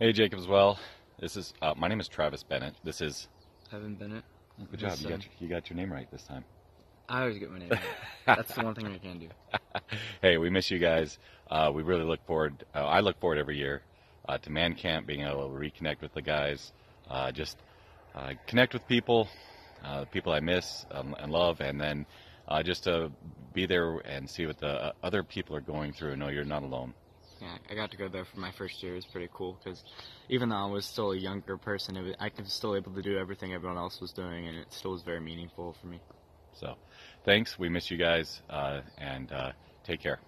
Hey, Jacob, as well. This is uh, my name is Travis Bennett. This is Evan Bennett. good job. You got your, you got your name right this time. I always get my name. right. That's the one thing I can do. hey, we miss you guys. Uh, we really look forward. Uh, I look forward every year uh, to Man Camp, being able to reconnect with the guys, uh, just uh, connect with people, uh, people I miss um, and love, and then uh, just to be there and see what the uh, other people are going through and know you're not alone. Yeah, I got to go there for my first year. It was pretty cool because even though I was still a younger person, was, I was still able to do everything everyone else was doing, and it still was very meaningful for me. So, thanks. We miss you guys, uh, and uh, take care.